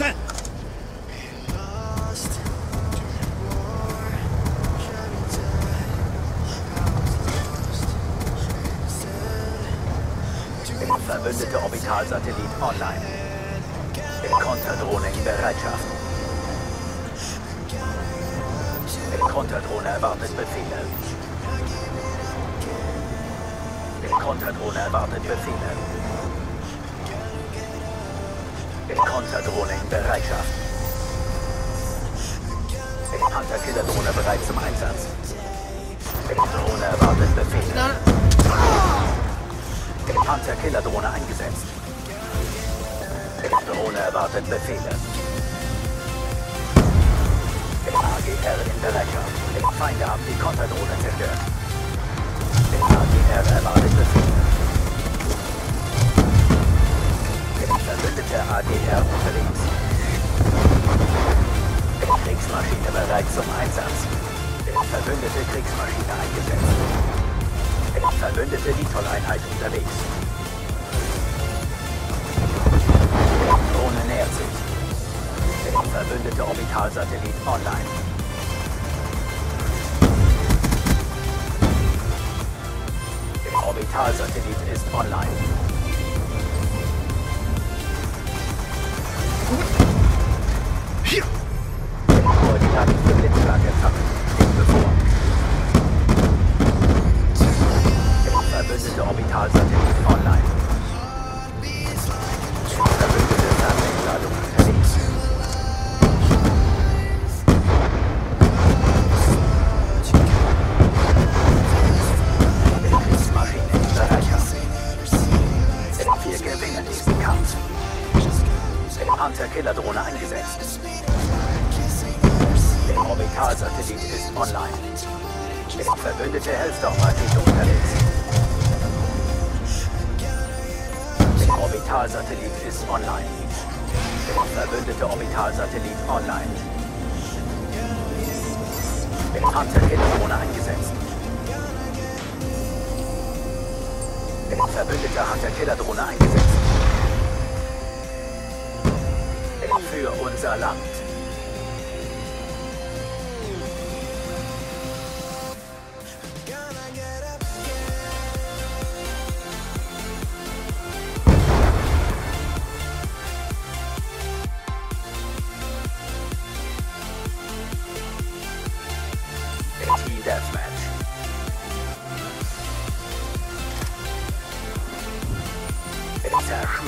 Warte! Verbündete Orbitalsatellit online. Konterdrohne in Bereitschaft. Konterdrohne erwartet Befehle. Konterdrohne erwartet Befehle. Konterdrohne in Bereitschaft. Hunter-Killer-Drohne bereit zum Einsatz. Drohne erwartet Befehle. Hunter-Killer-Drohne eingesetzt. Drohne erwartet Befehle. AGR in Bereitschaft. Feinde haben die Konterdrohne zerstört. AGR erwartet Befehle. Verbündete AGR unterwegs. Kriegsmaschine bereit zum Einsatz. Verbündete Kriegsmaschine eingesetzt. Verbündete Vitol-Einheit unterwegs. Drohne nähert sich. Verbündete Orbitalsatellit online. Orbitalsatellit ist online. Der Orbitalsatellit ist online. Verbündete Hellstorm-Rakete unterwegs. Der Orbitalsatellit ist online. Verbündete Orbitalsatellit online. Hunter-Killer-Drohne eingesetzt. Verbündete Hunter-Killer-Drohne eingesetzt. Für unser Land.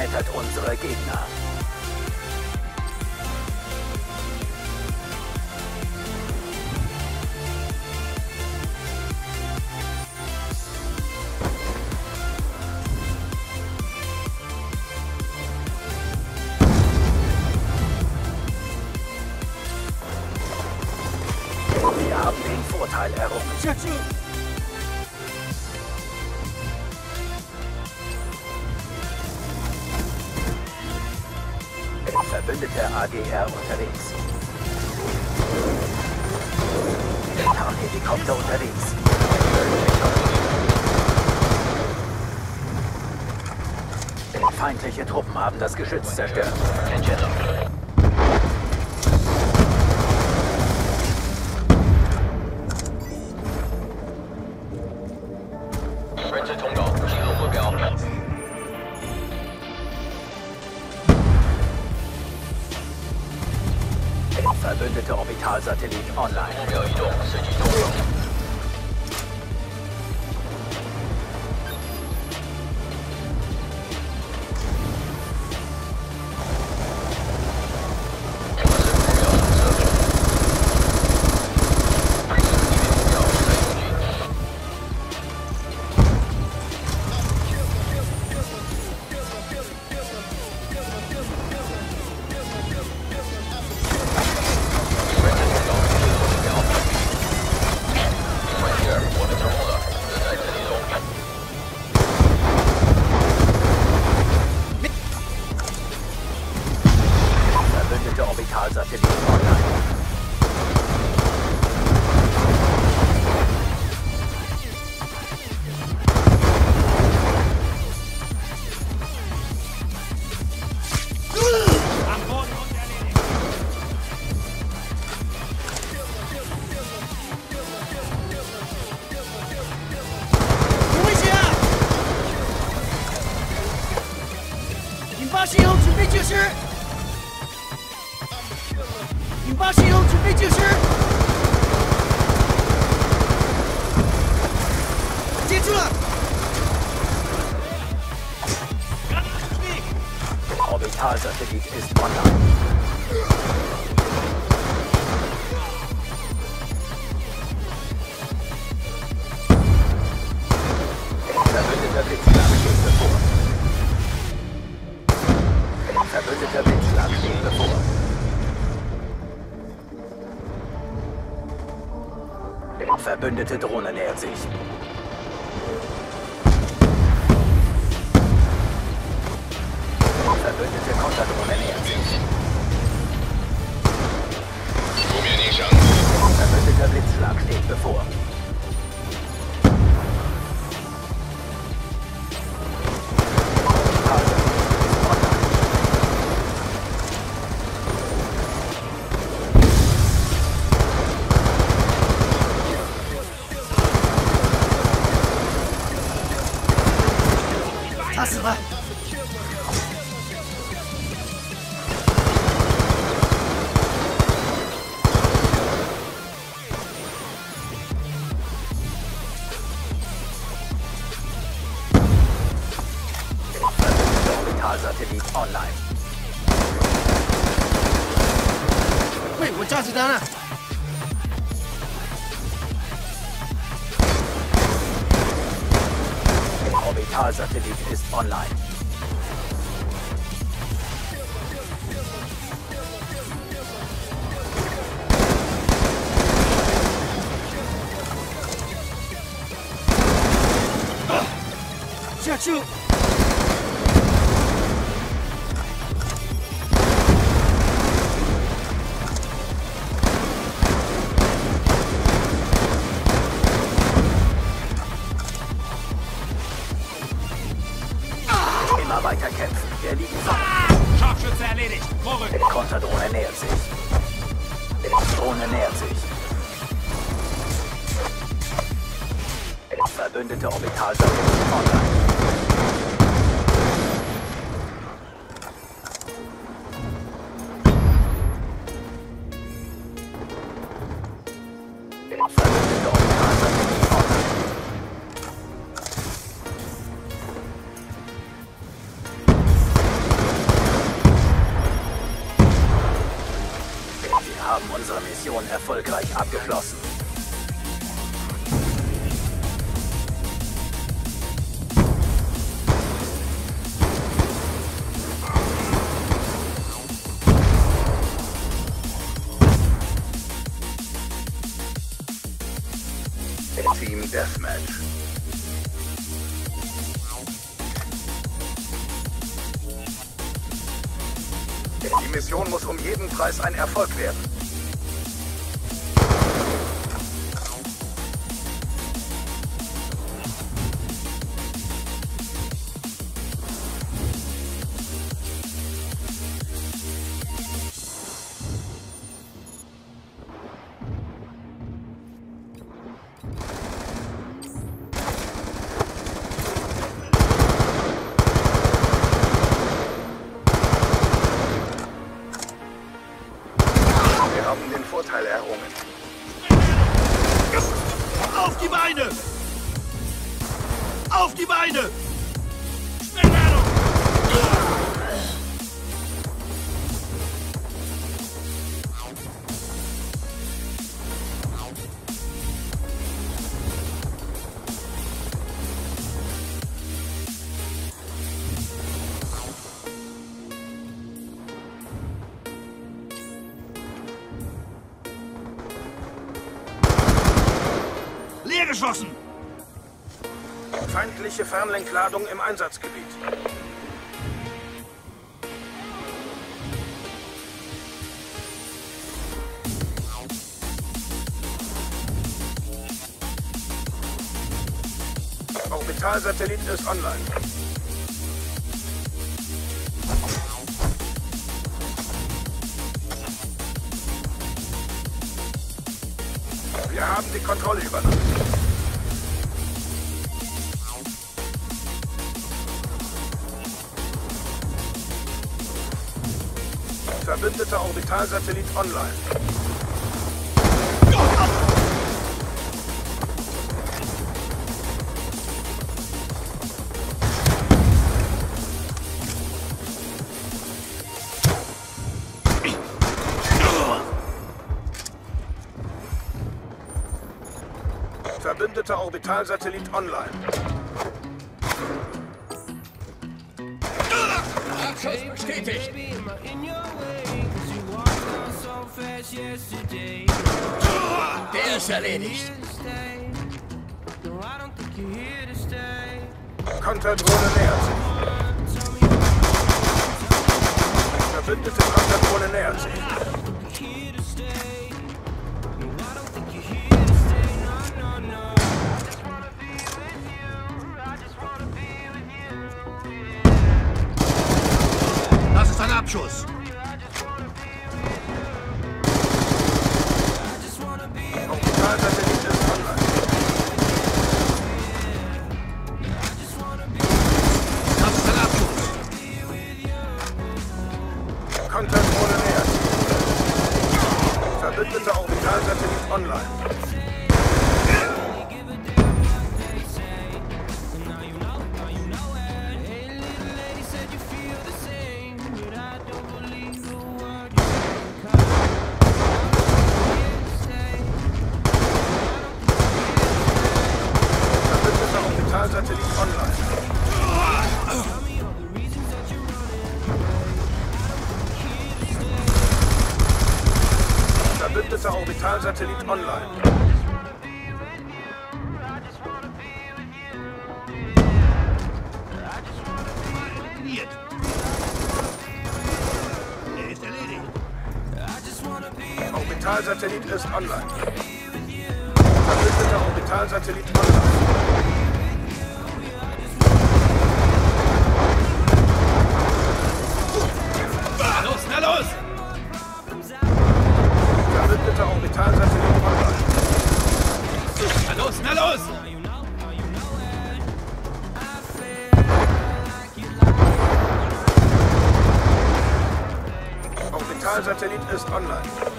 Zerschmettert unsere Gegner. Verbündete AGR unterwegs. Tarnhelikopter unterwegs. Feindliche Truppen haben das Geschütz zerstört. Verbündete Blitzschlag Blitzschlag steht bevor. Verbündete Drohne nähert sich. Verbündete Konterdrohne nähert sich. Verbündeter Blitzschlag steht bevor. 起来这 Wir haben unsere Mission erfolgreich abgeschlossen. abgeschossen! Feindliche Fernlenkladung im Einsatzgebiet. Orbitalsatellit ist online. Wir haben die Kontrolle übernommen. Verbündeter Orbitalsatellit online. Verbündeter Orbitalsatellit online. Abschuss bestätigt. Der ist erledigt. Konterdrohne nähert sich. Verbündete Konterdrohne nähert sich. Das ist ein Abschuss. Er ist erledigt. Orbitalsatellit ist online. Verbündeter Orbitalsatellit online. Orbitalsatellit ist online.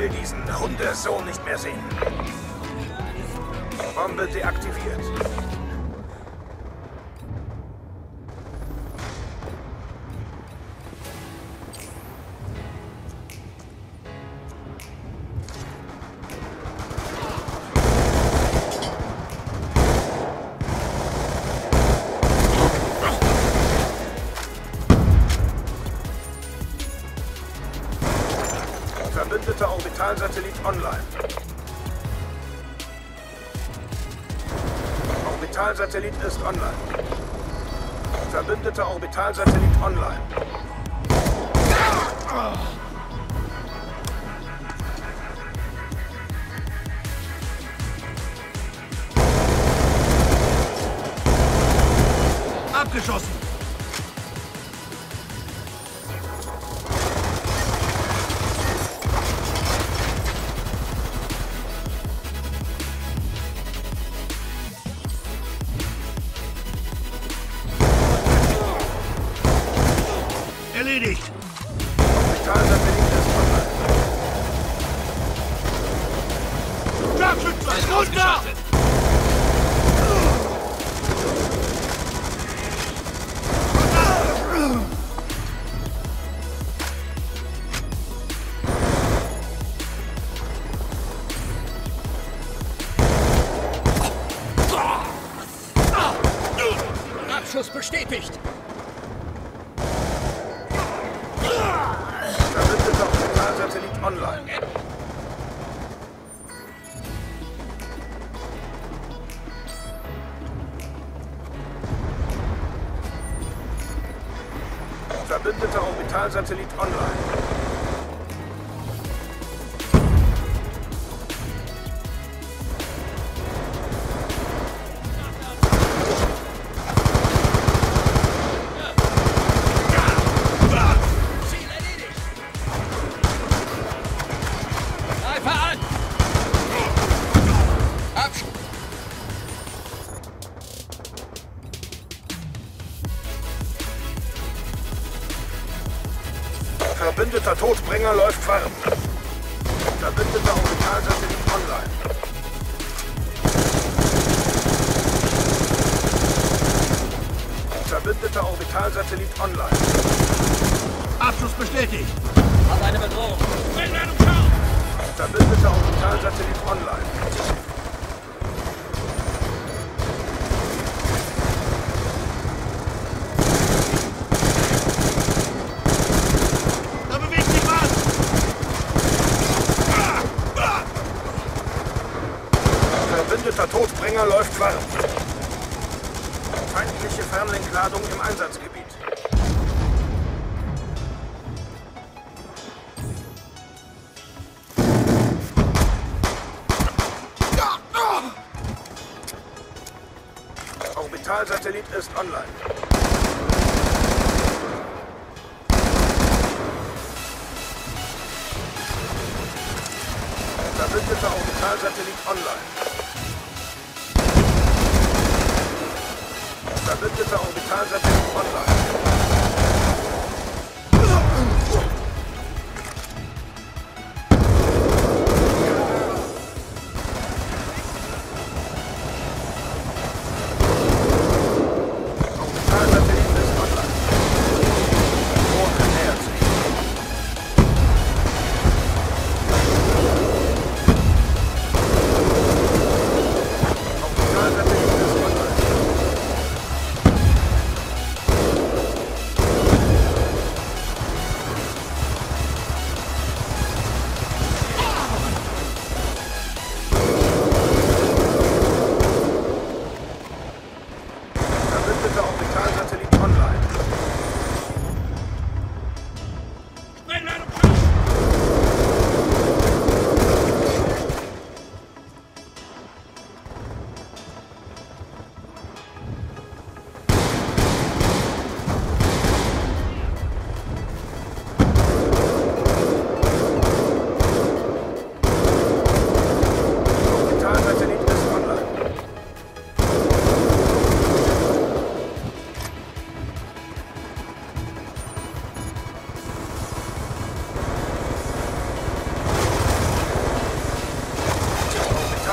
Will diesen Hundesohn nicht mehr sehen. Bombe deaktiviert. Orbitalsatellit ist online. Verbündeter Orbitalsatellit online. Abgeschossen. Orbitalsatellit Online. Da bewegt sich was. Verbündeter Todbringer läuft warm. Feindliche Fernlenkladung im Einsatzgebiet. Orbitalsatellit ist online. Verbündeter Orbitalsatellit online. Verbündeter Orbitalsatellit online.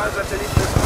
Orbitalsatellit ist online.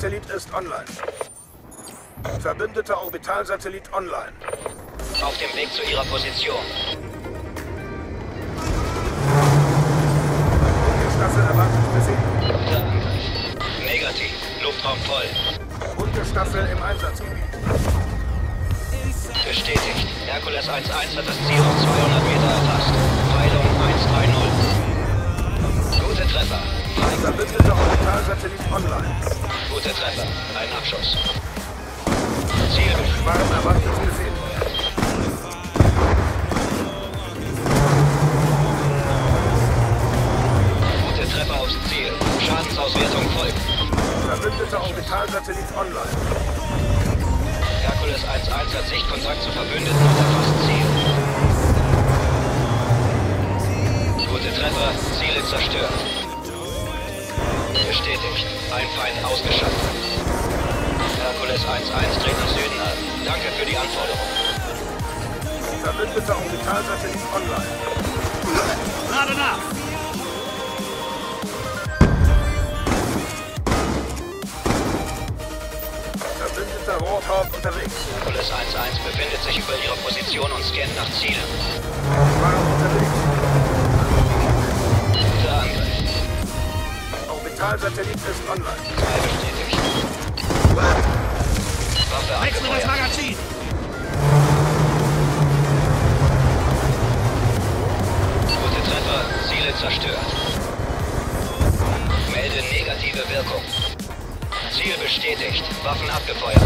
Orbitalsatellit ist online. Verbündeter Orbitalsatellit online. Auf dem Weg zu Ihrer Position. Staffel erwartet Befehl. Negativ. Luftraum voll. Unterstaffel im Einsatzgebiet. Bestätigt. Herkules 1-1 hat das Ziel auf 200 Meter erfasst. Peilung 130. Gute Treffer. Verbündeter Orbitalsatellit online. Gute Treffer. Ein Abschuss. Ziel beschützen. Schwarm erwartet Befehl. Gute Treffer aufs Ziel. Schadensauswertung folgt. Verbündeter Orbitalsatellit online. Herkules 1-1 hat Sichtkontakt zu Verbündeten und erfasst Ziel. Gute Treffer, Ziele zerstört. Feind ausgeschaltet. Herkules 1-1 dreht nach Süden an. Danke für die Anforderung. Verbündeter Orbitalsatellit online. Lade nach! Verbündeter Rothorn unterwegs. Herkules 1-1 befindet sich über ihrer Position und scannt nach Zielen. Schwarm unterwegs. Orbitalsatellit ist online. Zwei bestätigt. Waffe Wechsle das. Magazin! Gute Treffer, Ziele zerstört. Melde negative Wirkung. Ziel bestätigt, Waffen abgefeuert.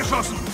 abgeschossen!